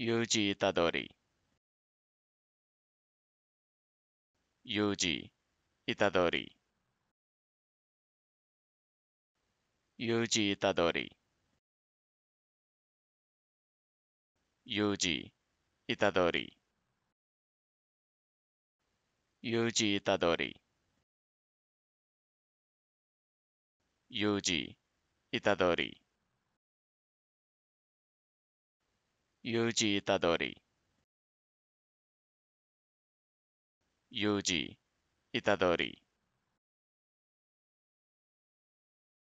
U 字たどり。U 字いたどり。U 字いたどり。U 字いたどり。U 字いたどり。U 字いたどり。ゆうじいたどり